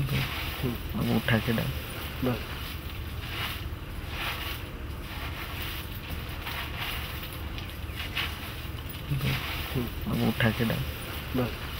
अब उठा के डाल। बस। अब उठा के डाल। बस।